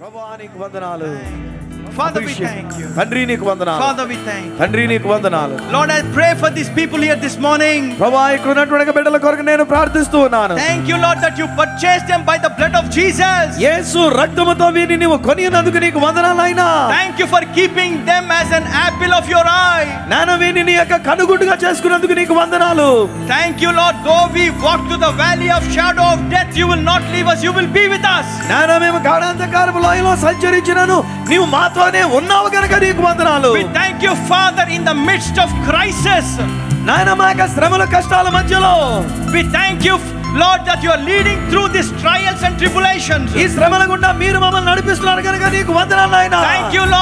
ప్రభానికి వందనాలు. Father, we అభిషేకం. thank you. తండ్రి నీకు వందనాలు Father, we thank you. తండ్రి నీకు వందనాలు Lord, I pray for these people here this morning. ప్రభా ఇక్కడ ఉన్నటువంటి బిడ్డల కొరకు నేను ప్రార్థిస్తూ ఉన్నాను Thank you, Lord, that you purchased them by the blood of Jesus. యేసు రక్తముతో వీరిని నీవు కొనినందుకు నీకు వందనాలు అయినా Thank you for keeping them as an apple of your eye. నాన్న వీరిని నీ యొక్క కనుగుడ్డుగా చేసుకున్నందుకు నీకు వందనాలు Thank you, Lord. Though we walk through the valley of shadow of death, you will not leave us. You will be with us. నాన్న మేము గాఢాంధకారపు లోయలో సంచరించినను నీవు మాతోనే ఉన్నావు గనక నీకు వందనాలు We thank you, Father, in the midst of crisis. నాయన మా యొక్క శ్రమల కష్టాల మధ్యలో We thank you, Lord, that you are leading through these trials and tribulations. ఈ శ్రమల గుండా మీరు మమ్మల్ని నడిపిస్తున్నారు కనుక నీకు వందనాలు నాయన Thank you, Lord,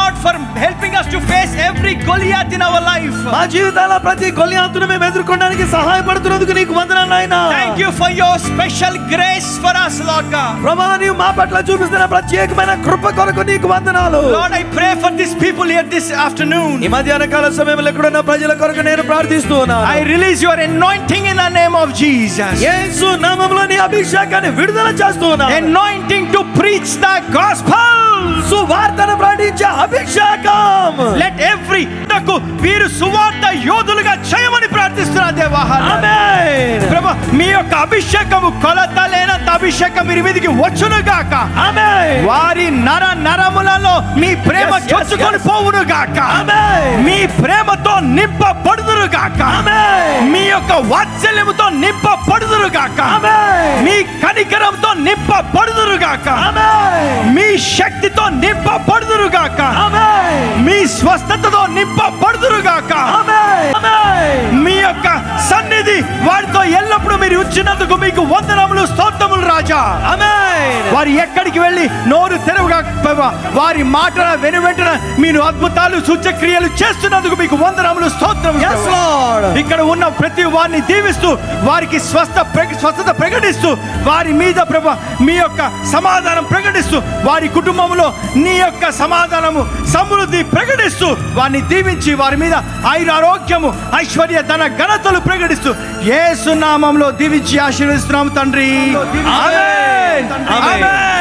every Goliath in our life. మా జీవితాల ప్రతి గొల్లియాంతును మేము ఎదుర్కొనడానికి సహాయపడుతున్నందుకు నీకు వందనాలు నాయన Thank you for your special grace for us, Lord God. ప్రభా నీవు మా పట్ల చూపిస్తున్న ప్రత్యేకమైన కృప కొరకు నీకు వందనాలు Lord, I pray for these people here this afternoon. ఈ మధ్యాహ్న కాల సమయంలో ఎక్కడున్న ప్రజల కొరకు నేను ప్రార్థిస్తూ I ఉన్నాను release your anointing in the name of Jesus. యేసు నామములో నీ అభిషేకాన్ని విడుదల చేస్తూ ఉన్నాను Anointing to preach the gospel. ప్రకటించే అభిషేకం. Let every నాకు వీరు సువార్త యోధులుగా చేయమని ప్రార్థిస్తున్నా దేవా ఆమేన్ ప్రభా మీ యొక్క అభిషేకము కొలత లేనంత అభిషేకం వీరి మీదకి వచ్చును గాక. ఆమేన్ వారి నర నరములలో మీ ప్రేమ చొచ్చుకొని. పోవును గాక. ఆమేన్ మీ ప్రేమతో నింపబడుదురు గాక. ఆమేన్ మీ యొక్క వాత్సల్యముతో నింపబడుదురు గాక. ఆమేన్ మీ కనికరంతో నింపబడుదురు గాక. ఆమేన్ నింపబడుదురుగాక. మీ స్వస్థతతో నింపబడుదురుగాక. వారితో ఎల్లప్పుడూ మీరు ఉంచినందుకు మీకు వందనములు స్తోత్రములు రాజా. వారు ఎక్కడికి వెళ్ళి నోరు తెరవగా వారి మాటల వెను వెంటనే మీరు అద్భుతాలు సూచక్రియలు చేస్తున్నందుకు మీకు వందనములు స్తోత్రం ఇక్కడ ఉన్న ప్రతి వారిని దీవిస్తూ వారికి స్వస్థ స్వస్థత ప్రకటిస్తూ వారి మీద ప్రభ మీ యొక్క సమాధానం ప్రకటిస్తూ వారి కుటుంబంలో నీ యొక్క సమాధానము సమృద్ధి ప్రకటిస్తూ వారిని దీవించి వారి మీద ఐరారోగ్యము ఐశ్వర్య ధన ఘనతలు ప్రకటిస్తూ యేసు నామంలో దీవించి ఆశీర్వదిస్తున్నాము తండ్రి. ఆమేన్. ఆమేన్.